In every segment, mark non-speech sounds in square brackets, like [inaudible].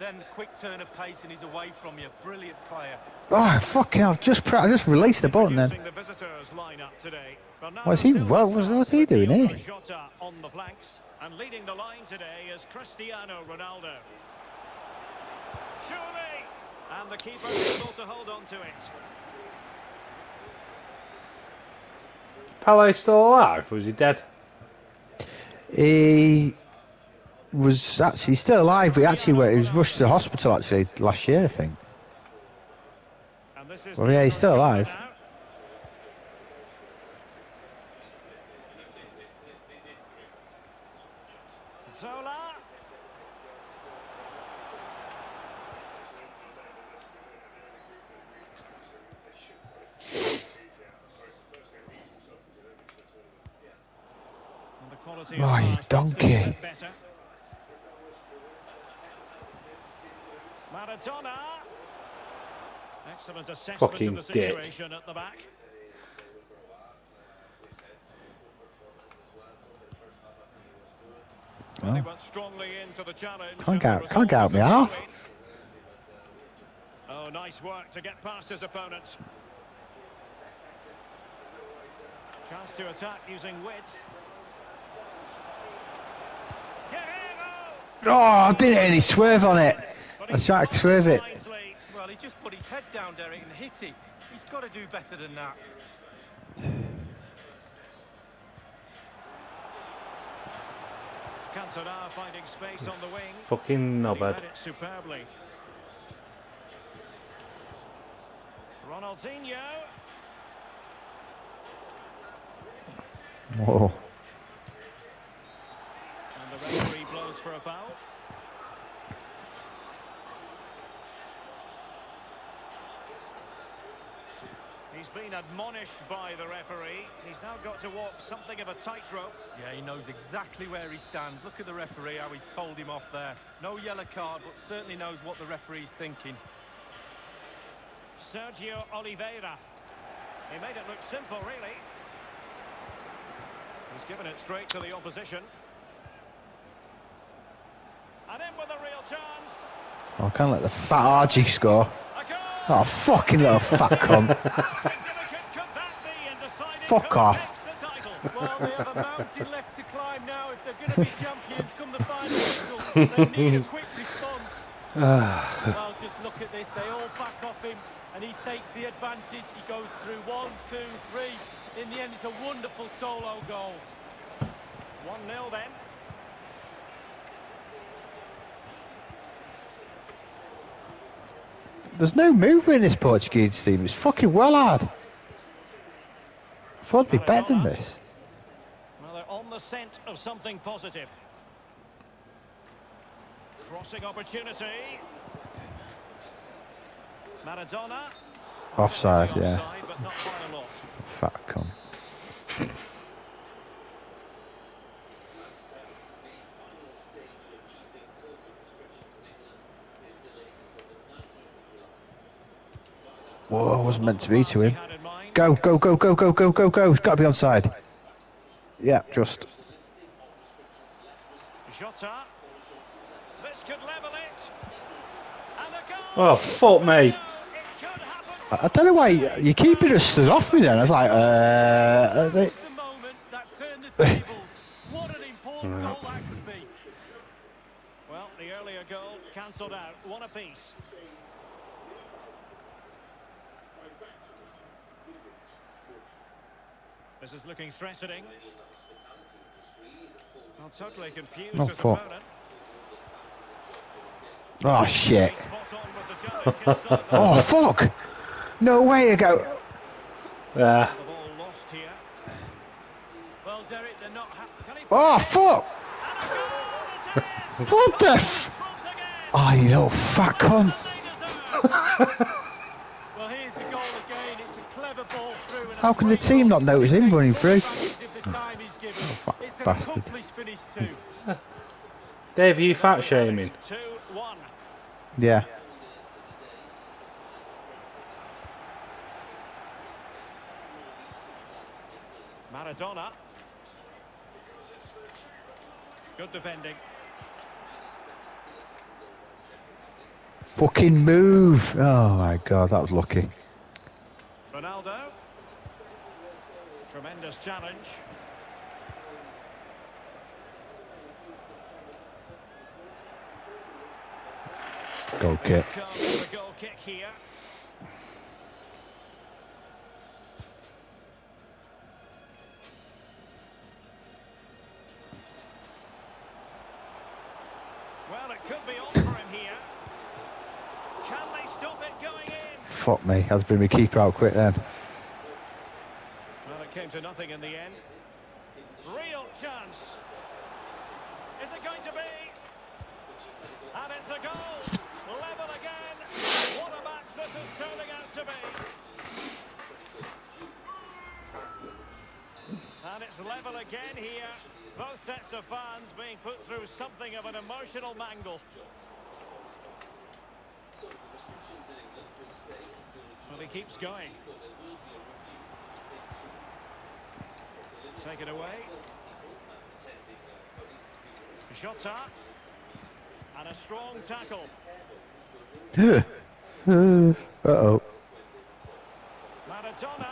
then quick turn of pace and he's away from you. Brilliant player. Oh, fucking hell. Just, pre- I just released the button then. Introducing the visitors lineup today. What's he- well, what's- what's he doing Diogo here? Jota on the flanks. And leading the line today is Cristiano Ronaldo. Surely! And the keeper able to hold on to it. Pele still alive? Or was he dead? He was actually still alive, but he actually went, he was rushed to hospital actually last year, I think. Well, yeah, he's still alive. Oh, you donkey. bit better. Maradona. Excellent assessment Fucking of the dick. situation at the back. Well, he Oh. went strongly into the challenge. Can't get out- can't get out me half. Oh, nice work to get past his opponent. Chance to attack using. Guerrero! Oh, I didn't any swerve on it. But I he tried to stops swerve it. Well, he just put his head down, Derek, and hit it. He's got to do better than that. Cantona finding space on the wing. Fucking He knobhead. read it superbly. Ronaldinho. Whoa. And the referee blows for a foul. He's been admonished by the referee. He's now got to walk something of a tightrope. Yeah, he knows exactly where he stands. Look at the referee, how he's told him off there. No yellow card, but certainly knows what the referee's thinking. Sergio Oliveira. He made it look simple, really. He's given it straight to the opposition. And in with a real chance. Oh, I can't let the fat RG score. Oh, fucking little fat cunt. Fuck off. Well, they have a mountain left to climb now. If they're going to be champions come the final a quick response. just look at this. They all back off him, and he takes the advantage. He goes through one, two, three. In the end, it's a wonderful solo goal. 1-0 then. There's no movement in this Portuguese team. It's fucking well hard. I thought it'd be better than this. Well, they're on the scent of something positive. Crossing opportunity. Maradona. Offside, yeah. Offside, not by a lot. Fat cunt. Whoa, I wasn't meant to be to him. Had in mind. Go, go, go, go, go, go, go, go. It's got to be onside. Yeah, just. Jota. This could level it. And a goal. Oh, fuck me. It could happen. I, I don't know why you, you keep it just stood off me then. I was like, uh. they- It's the moment that turned the tables. What an important goal that could be. Well, the earlier goal cancelled out. One apiece. This is looking threatening. Well, totally confused Oh, his fuck. Oh, shit. Spot on with the [laughs] challenge inside the Oh, fuck. No way to go. Yeah. The ball lost here. Well, Derek, they're not happy. Oh, fuck. And a goal! It is! What the f. Front again! Oh, you little fat cunt. [laughs] They deserve. Well, here's the goal again. It's a clever ball through. and a How can the team not notice him He running takes through? full advantage of the time he's given. fat bastard. accomplished finish too. [laughs] Dave, are you fat shaming? Yeah. Maradona. Good defending. Fucking move! Oh my god, that was lucky. Ronaldo. Tremendous challenge. Go kick. Goal kick here. Well, it could be on for him here. Can they stop it going in? Fuck me, has been my keeper out quick then. Came to nothing in the end. Real chance. Is it going to be? And it's a goal. Level again. What a match this is turning out to be. And it's level again here. Both sets of fans being put through something of an emotional mangle. Well, he keeps going. Take it away. Jota. And a strong tackle. [laughs] Uh-oh. Maradona.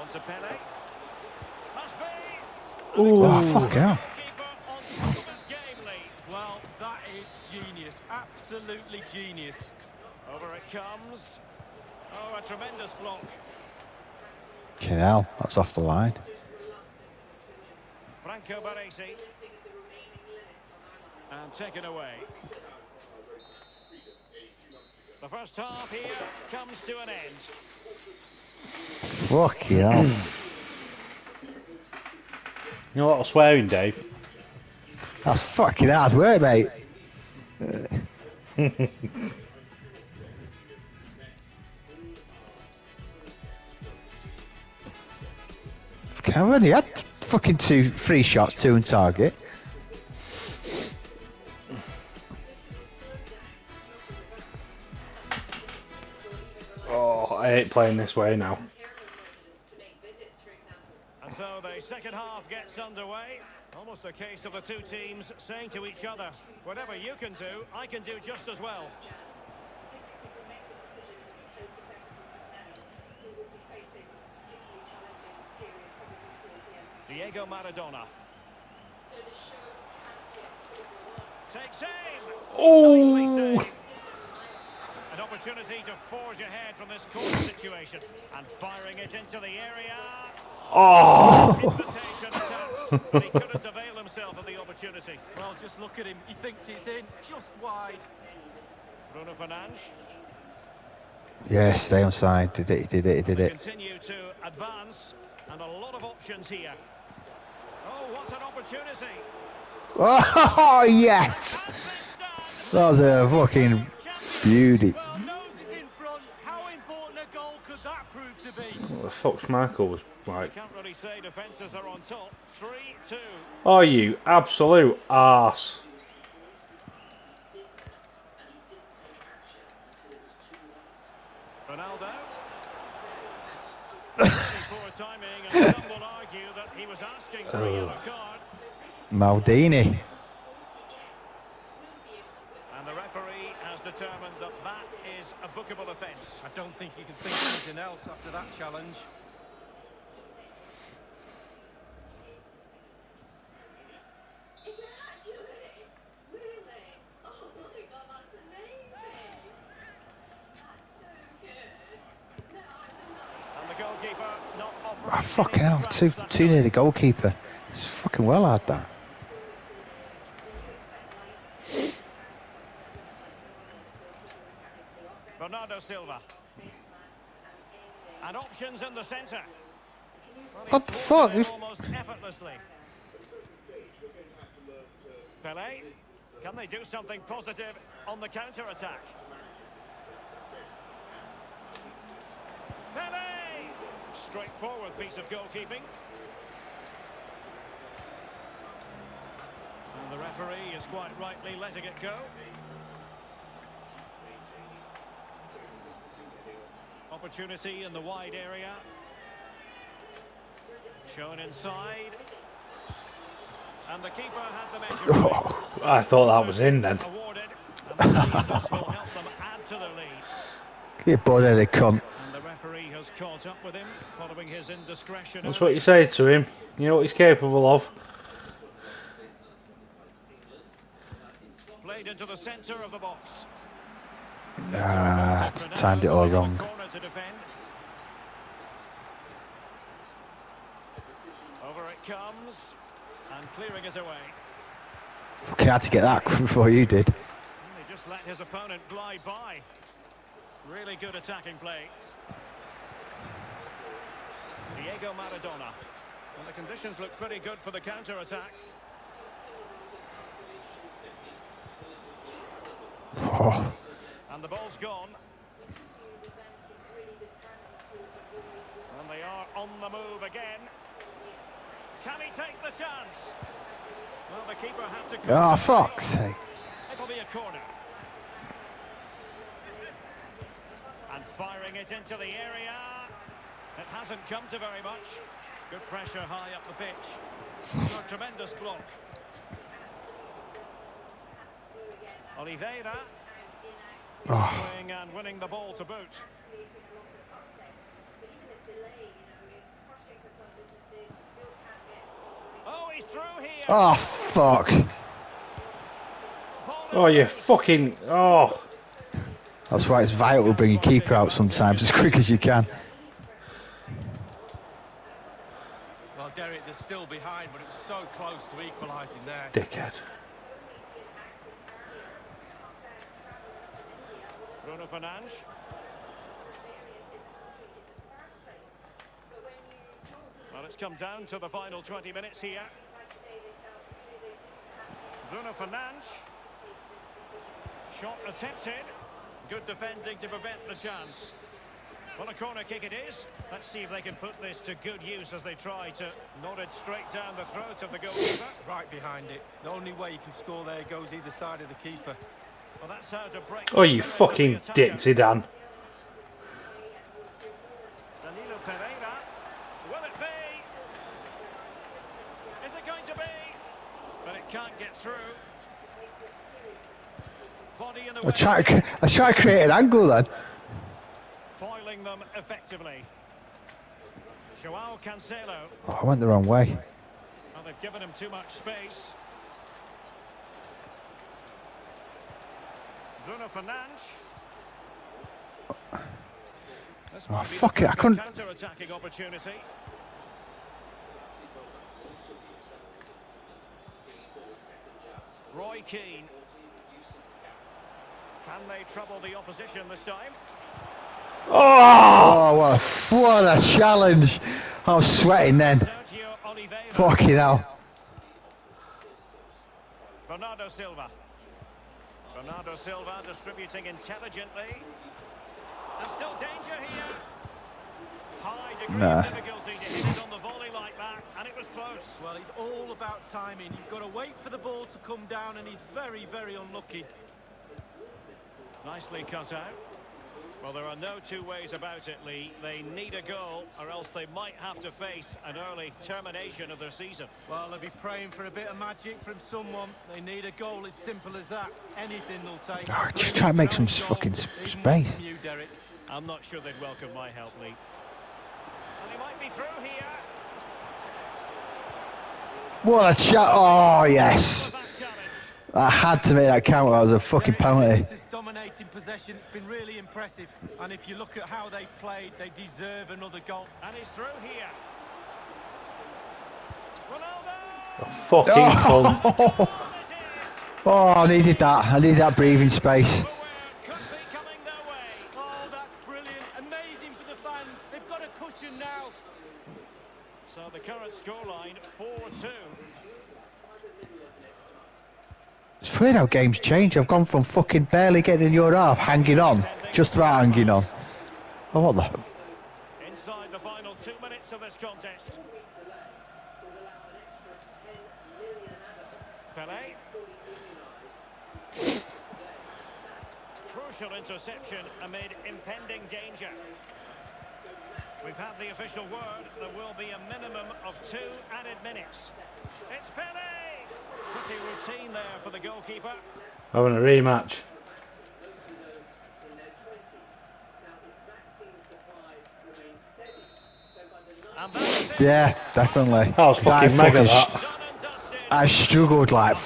On to Pele. Must be. Ooh. Oh, fuck hell. Keeper on top of his game lead. Well, that is genius. Absolutely genius. Over it comes. Oh, a tremendous block. Fucking hell, that's off the line. Franco Baresi. And taken away. The first half here comes to an end. Fucking hell. You know what? swearing, Dave. That's fucking hard work, mate. [laughs] I've only had fucking two, three shots, two on target. Oh, I hate playing this way now. And so the second half gets underway. Almost a case of the two teams saying to each other, whatever you can do, I can do just as well. Diego Maradona. Takes aim. Oh. An opportunity to forge ahead from this corner situation. And firing it into the area. oh, Invitation attached, but he couldn't avail himself of the opportunity. Well, just look at him. He thinks he's in, just wide. Bruno Fernandes Yeah, stay on side. Did it, he did it, he did it. continue to advance, and a lot of options here. Oh, what an opportunity! Oh, yes! That was a fucking beauty. Well, nose is in front. How important a goal could that prove to be? what the fuck's Michael was like? Can't really say defences are on top. 3-2. Oh, you absolute arse. Ronaldo. [laughs] Poor timing, and some will argue that he was asking for a oh. yellow card. Maldini. And the referee has determined that that is a bookable offence. I don't think you can think of anything else after that challenge. And the goalkeeper not offering Oh, fucking hell, two, two near the goalkeeper. It's fucking well hard, that. Bernardo Silva. And options in the centre. What the fuck? Almost effortlessly. Pele. Can they do something positive on the counter-attack? Pele! Straightforward piece of goalkeeping. And the referee is quite rightly letting it go. Opportunity in the wide area. Shown inside. And the keeper had the measure. [laughs] Oh, I thought that was in then. Awarded. And Seeing this will help them add to the lead. Get bored of the cunt. And the referee has caught up with him following his indiscretion. That's what you say to him. You know what he's capable of. Played into the centre of the box. Ah, timed it all wrong. Corner to defend. Over it comes. And clearing is away. Fucking had to get that [laughs] before you did. And he just let his opponent glide by. Really good attacking play. Diego Maradona. And the conditions look pretty good for the counter-attack. Oh, And the ball's gone. And they are on the move again. Can he take the chance? Well, the keeper had to... oh fuck's sake. It'll be a corner. And firing it into the area. It hasn't come to very much. Good pressure high up the pitch. A tremendous block. Oliveira Oh, and winning the ball to boot. Oh, he's through here. oh fuck. Oh, you loose. fucking. Oh. That's why it's vital to bring your keeper out sometimes as quick as you can. Well, Derek, they're still behind, but it was so close to equalising there. Dickhead. Bruno Fernandes. Well, it's come down to the final 20 minutes here. Bruno Fernandes. Shot attempted. Good defending to prevent the chance. Well, a corner kick it is. Let's see if they can put this to good use as they try to nod it straight down the throat of the goalkeeper. Right behind it. The only way you can score there goes either side of the keeper. Well, that's how to break Oh, you spirit of the fucking attacker. dick, Zidane. Danilo Pereira. Will it be? Is it going to be? But it can't get through. Body in the I way. try to, I try to create an angle then. Foiling them effectively. Joao Cancelo. Oh, I went the wrong way. Well, they've given him too much space. Bruno Fernandes. Oh, fuck it, I couldn't- Counter-attacking opportunity. Roy Keane. Can they trouble the opposition this time? Oh! Oh, what a, what a challenge. I was sweating then. Sergio Oliveira. Fucking hell. Bernardo Silva. Bernardo Silva distributing intelligently. There's still danger here. High degree Nah. of difficulty to hit it on the volley like that, and it was close. Well, it's all about timing. You've got to wait for the ball to come down, and he's very, very unlucky. Nicely cut out. Well, there are no two ways about it, Lee. They need a goal, or else they might have to face an early termination of their season. Well, they'll be praying for a bit of magic from someone. They need a goal as simple as that. Anything they'll take. Oh, just try and make some Goal, fucking space. You, Derek. I'm not sure they'd welcome my help, Lee. And he might be through here. What a chat. Oh, yes. With that challenge. I had to make that count. That was a fucking penalty. Juventus dominating possession. It's been really impressive. And if you look at how they've played, they deserve another goal. And he's through here. Ronaldo! Fucking. [laughs] Oh, Goal oh, I needed that. I needed that breathing space. Weird how games change. I've gone from fucking barely getting in your half, hanging on, just about hanging on. Oh, what the? Inside the final two minutes of this contest. Pele. Crucial interception amid impending danger. We've had the official word. There will be a minimum of two added minutes. It's Pele! Pretty routine there for the goalkeeper. I want a rematch. Yeah, definitely. I, fucking I, fucking, I struggled like